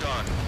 locked on.